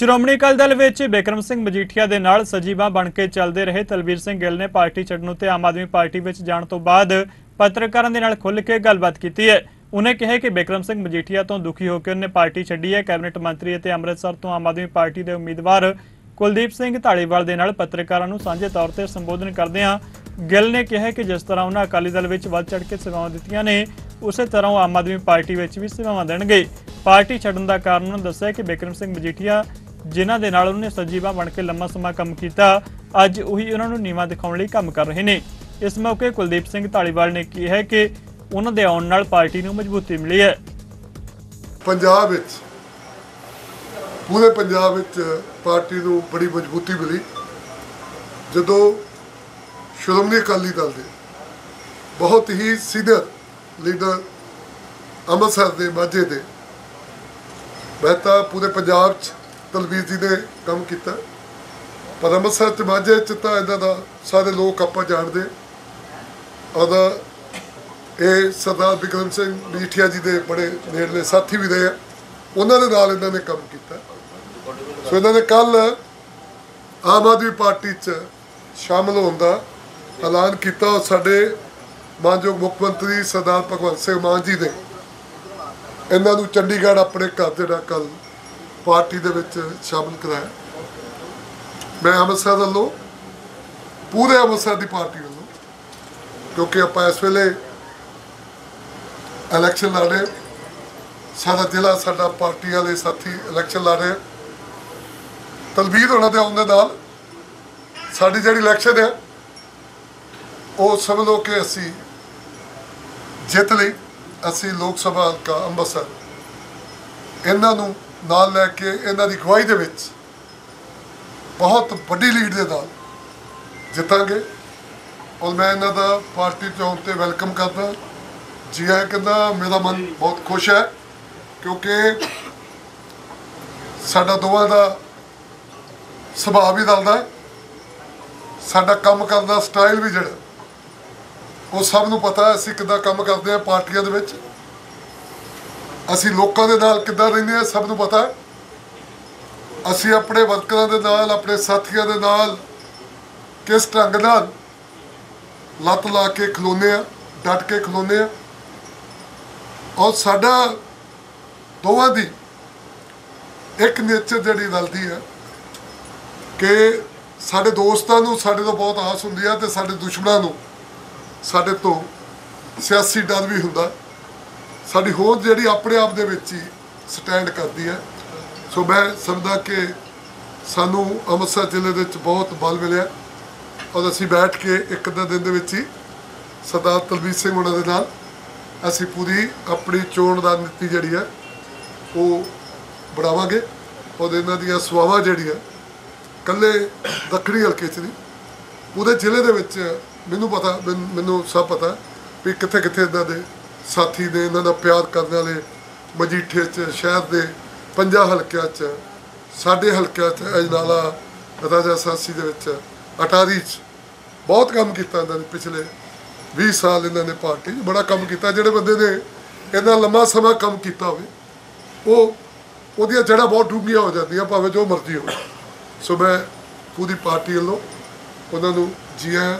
ਸ਼੍ਰੋਮਣੀ ਅਕਾਲੀ ਦਲ ਵਿੱਚ ਬਿਕਰਮ ਸਿੰਘ ਮਜੀਠੀਆ ਦੇ ਨਾਲ ਸਜੀਵਾ ਬਣ ਕੇ ਚੱਲਦੇ ਰਹੇ। ਤਲਵੀਰ ਸਿੰਘ ਗਿੱਲ ਨੇ ਪਾਰਟੀ ਛੱਡਣ ਤੇ ਆਮ ਆਦਮੀ ਪਾਰਟੀ ਵਿੱਚ ਜਾਣ ਤੋਂ ਬਾਅਦ ਪੱਤਰਕਾਰਾਂ ਦੇ ਨਾਲ ਖੁੱਲ੍ਹ ਕੇ ਗੱਲਬਾਤ ਕੀਤੀ ਹੈ। ਉਹਨੇ ਕਿਹਾ ਕਿ ਬਿਕਰਮ ਸਿੰਘ ਮਜੀਠੀਆ ਤੋਂ ਦੁਖੀ ਹੋ ਕੇ ਉਹਨੇ ਪਾਰਟੀ ਛੱਡੀ ਹੈ। ਕੈਬਨਿਟ ਮੰਤਰੀ ਅਤੇ ਅੰਮ੍ਰਿਤਸਰ ਤੋਂ ਆਮ ਆਦਮੀ ਪਾਰਟੀ ਦੇ ਉਮੀਦਵਾਰ ਕੁਲਦੀਪ ਸਿੰਘ ਢਾਲੀਵਾਲ ਦੇ ਨਾਲ ਪੱਤਰਕਾਰਾਂ ਨੂੰ ਸਾਂਝੇ ਤੌਰ ਤੇ ਸੰਬੋਧਨ ਕਰਦਿਆਂ ਗਿੱਲ ਨੇ ਕਿਹਾ ਕਿ ਜਿਸ ਤਰ੍ਹਾਂ ਉਹਨਾਂ ਅਕਾਲੀ ਦਲ ਵਿੱਚ ਵੱਧ ਚੜ ਕੇ ਸੇਵਾਵਾਂ ਦਿੱਤੀਆਂ ਨੇ, ਉਸੇ ਤਰ੍ਹਾਂ ਉਹ ਆਮ ਆਦਮੀ ਪਾਰਟੀ ਵਿੱਚ ਵੀ ਸੇਵਾਵਾਂ ਦੇਣਗੇ। ਪਾਰਟੀ ਛੱਡਣ ਦਾ ਕਾਰਨ ਉਹਨਾਂ ਦੱਸਿਆ ਕਿ ਬਿਕਰਮ ਸਿੰਘ ਮਜੀਠੀਆ ਜਿਨ੍ਹਾਂ ਦੇ ਨਾਲ ਉਹਨੇ ਸਜੀਵਾ ਬਣ ਕੇ ਲੰਮਾ ਸਮਾਂ ਕੰਮ ਕੀਤਾ, ਅੱਜ ਉਹੀ ਉਹਨਾਂ ਨੂੰ ਨੀਵਾ ਦਿਖਾਉਣ ਲਈ ਕੰਮ ਕਰ ਰਹੇ ਨੇ। ਇਸ ਮੌਕੇ ਕੁਲਦੀਪ ਸਿੰਘ ਢਾਲੀਵਾਲ ਨੇ ਕਿਹਾ ਕਿ ਉਹਨਾਂ ਦੇ ਆਉਣ ਨਾਲ ਪਾਰਟੀ ਨੂੰ ਮਜ਼ਬੂਤੀ ਮਿਲੀ ਹੈ। ਪੰਜਾਬ ਵਿੱਚ, ਪੂਰੇ ਪੰਜਾਬ ਵਿੱਚ ਪਾਰਟੀ ਨੂੰ ਬੜੀ ਮਜ਼ਬੂਤੀ ਮਿਲੀ। ਜਦੋਂ ਸ਼੍ਰੋਮਣੀ ਅਕਾਲੀ ਦਲ ਦੇ ਬਹੁਤ ਹੀ ਸੀਨੀਅਰ ਲੀਡਰ ਅੰਮ੍ਰਿਤਸਰ ਦੇ ਮਾਝੇ ਦੇ, ਮੈਂ ਤਾਂ ਪੂਰੇ ਪੰਜਾਬ 'ਚ ਤਲਵੀਰ ਜੀ ਨੇ ਕੰਮ ਕੀਤਾ। ਪਰ ਅੰਮ੍ਰਿਤਸਰ 'ਚ ਮਾਝੇ 'ਚ ਤਾਂ ਇਹਨਾਂ ਦਾ, ਸਾਰੇ ਲੋਕ ਆਪਾਂ ਜਾਣਦੇ। ਉਹਦਾ ਇਹ ਸਰਦਾਰ ਬਿਕਰਮ ਸਿੰਘ ਮਜੀਠੀਆ ਜੀ ਦੇ ਬੜੇ ਨੇੜਲੇ ਸਾਥੀ ਵੀ ਰਹੇ ਆ। ਉਹਨਾਂ ਦੇ ਨਾਲ ਇਹਨਾਂ ਨੇ ਕੰਮ ਕੀਤਾ। ਸੋ ਇਹਨਾਂ ਨੇ ਕੱਲ ਆਮ ਆਦਮੀ ਪਾਰਟੀ 'ਚ ਸ਼ਾਮਲ ਹੋਣ ਦਾ ਐਲਾਨ ਕੀਤਾ। ਔਰ ਸਾਡੇ ਮਾਨਯੋਗ ਮੁੱਖ ਮੰਤਰੀ ਸਰਦਾਰ ਭਗਵੰਤ ਸਿੰਘ ਮਾਨ ਜੀ ਨੇ ਇਹਨਾਂ ਨੂੰ ਚੰਡੀਗੜ੍ਹ ਆਪਣੇ ਘਰ ਜਿਹੜਾ ਕੱਲ ਪਾਰਟੀ ਦੇ ਵਿੱਚ ਸ਼ਾਮਲ ਕਰਾਇਆ। ਮੈਂ ਅੰਮ੍ਰਿਤਸਰ ਵੱਲੋਂ, ਪੂਰੇ ਅੰਮ੍ਰਿਤਸਰ ਦੀ ਪਾਰਟੀ ਵੱਲੋਂ, ਕਿਉਂਕਿ ਆਪਾਂ ਇਸ ਵੇਲੇ ਇਲੈਕਸ਼ਨ ਲੜ ਰਹੇ ਸਾਡਾ ਜ਼ਿਲ੍ਹਾ, ਸਾਡਾ ਪਾਰਟੀ ਵਾਲੇ ਸਾਥੀ ਇਲੈਕਸ਼ਨ ਲੜ ਰਹੇ ਤਲਬੀਰ ਉਹਨਾਂ ਦੇ ਆਉਣ ਦੇ ਨਾਲ ਸਾਡੀ ਜਿਹੜੀ ਇਲੈਕਸ਼ਨ ਹੈ, ਉਹ ਸਮਝ ਲਓ ਕਿ ਅਸੀਂ ਜਿੱਤ ਲਈ, ਅਸੀਂ ਲੋਕ ਸਭਾ ਹਲਕਾ ਅੰਮ੍ਰਿਤਸਰ। ਇਹਨਾਂ ਨੂੰ ਨਾਲ ਲੈ ਕੇ ਇਹਨਾਂ ਦੀ ਅਗਵਾਈ ਦੇ ਵਿੱਚ ਬਹੁਤ ਵੱਡੀ ਲੀਡ ਦੇ ਨਾਲ ਜਿੱਤਾਂਗੇ। ਔਰ ਮੈਂ ਇਹਨਾਂ ਦਾ ਪਾਰਟੀ ਚੌਂਕ ਤੇ ਵੈਲਕਮ ਕਰਦਾ। ਜੀ ਆਇਆਂ ਕਹਿੰਦਾ ਮੇਰਾ ਮਨ ਬਹੁਤ ਖੁਸ਼ ਹੈ ਕਿਉਂਕਿ ਸਾਡਾ ਦੋਵਾਂ ਦਾ ਸੁਭਾਅ ਵੀ ਰਲਦਾ ਹੈ। ਸਾਡਾ ਕੰਮ ਕਰਨ ਦਾ ਸਟਾਈਲ ਵੀ ਜਿਹੜਾ ਉਹ ਸਭ ਨੂੰ ਪਤਾ ਹੈ ਅਸੀਂ ਕਿੱਦਾਂ ਕੰਮ ਕਰਦੇ ਹਾਂ ਪਾਰਟੀਆਂ ਦੇ ਵਿੱਚ। ਅਸੀਂ ਲੋਕਾਂ ਦੇ ਨਾਲ ਕਿੱਦਾਂ ਰਹਿੰਦੇ ਹਾਂ ਸਭ ਨੂੰ ਪਤਾ ਹੈ। ਅਸੀਂ ਆਪਣੇ ਵਰਕਰਾਂ ਦੇ ਨਾਲ, ਆਪਣੇ ਸਾਥੀਆਂ ਦੇ ਨਾਲ, ਕਿਸ ਢੰਗ ਨਾਲ ਲੱਤ ਲਾ ਕੇ ਖਲੋਨੇ ਆ, ਡਟ ਕੇ ਖਲੋਨੇ ਆ। ਔਰ ਸਾਡਾ ਦੋਵਾਂ ਦੀ ਇੱਕ ਨੇਚਰ ਜਿਹੜੀ ਰਲਦੀ ਹੈ ਕਿ ਸਾਡੇ ਦੋਸਤਾਂ ਨੂੰ ਸਾਡੇ ਤੋਂ ਬਹੁਤ ਆਸ ਹੁੰਦੀ ਹੈ ਤੇ ਸਾਡੇ ਦੁਸ਼ਮਣਾਂ ਨੂੰ ਸਾਡੇ ਤੋਂ ਸਿਆਸੀ ਡਰ ਵੀ ਹੁੰਦਾ। ਸਾਡੀ ਹੋਂਦ ਜਿਹੜੀ ਆਪਣੇ ਆਪ ਦੇ ਵਿੱਚ ਹੀ ਸਟੈਂਡ ਕਰਦੀ ਹੈ। ਸੋ ਮੈਂ ਸਮਝਦਾ ਕਿ ਸਾਨੂੰ ਅੰਮ੍ਰਿਤਸਰ ਜ਼ਿਲ੍ਹੇ ਦੇ ਵਿੱਚ ਬਹੁਤ ਬਲ ਮਿਲਿਆ। ਔਰ ਅਸੀਂ ਬੈਠ ਕੇ ਇੱਕ ਅੱਧੇ ਦਿਨ ਦੇ ਵਿੱਚ ਹੀ ਸਰਦਾਰ ਤਲਵੀਰ ਸਿੰਘ ਉਹਨਾਂ ਦੇ ਨਾਲ ਅਸੀਂ ਪੂਰੀ ਆਪਣੀ ਚੋਣ ਦਾ ਨੀਤੀ ਜਿਹੜੀ ਹੈ, ਉਹ ਬਣਾਵਾਂਗੇ। ਔਰ ਇਹਨਾਂ ਦੀਆਂ ਸਵਾਵਾਂ ਜਿਹੜੀਆਂ ਕੱਲੇ ਦੱਖਣੀ ਹਲਕੇ 'ਚ ਨਹੀਂ, ਪੂਰੇ ਜ਼ਿਲ੍ਹੇ ਦੇ ਵਿੱਚ ਮੈਨੂੰ ਪਤਾ, ਮੈਨ- ਮੈਨੂੰ ਸਭ ਪਤਾ ਵੀ ਕਿੱਥੇ ਕਿੱਥੇ ਇਹਨਾਂ ਦੇ ਸਾਥੀ ਨੇ ਇਹਨਾਂ ਦਾ ਪਿਆਰ ਕਰਨ ਵਾਲੇ ਮਜੀਠੇ 'ਚ, ਸ਼ਹਿਰ ਦੇ ਪੰਜਾਂ ਹਲਕਿਆਂ 'ਚ, ਸਾਡੇ ਹਲਕਿਆਂ 'ਚ, ਅਜਨਾਲਾ, ਰਾਜਾ ਸਾਸੀ ਦੇ ਵਿੱਚ, ਅਟਾਰੀ 'ਚ ਬਹੁਤ ਕੰਮ ਕੀਤਾ ਇਹਨਾਂ ਨੇ ਪਿਛਲੇ 20 ਸਾਲ ਇਹਨਾਂ ਨੇ ਪਾਰਟੀ 'ਚ, ਬੜਾ ਕੰਮ ਕੀਤਾ। ਜਿਹੜੇ ਬੰਦੇ ਨੇ ਇੰਨਾ ਲੰਮਾ ਸਮਾਂ ਕੰਮ ਕੀਤਾ ਹੋਵੇ, ਉਹ ਉਹਦੀਆਂ ਜੜ੍ਹਾਂ ਬਹੁਤ ਡੂੰਘੀਆਂ ਹੋ ਜਾਂਦੀਆਂ, ਭਾਵੇਂ ਜੋ ਮਰਜ਼ੀ ਹੋਵੇ। ਸੋ ਮੈਂ ਪੂਰੀ ਪਾਰਟੀ ਵੱਲੋਂ ਉਹਨਾਂ ਨੂੰ ਜੀ ਆਇਆਂ